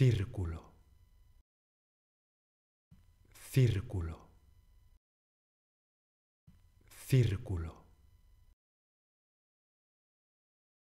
círculo, círculo, círculo.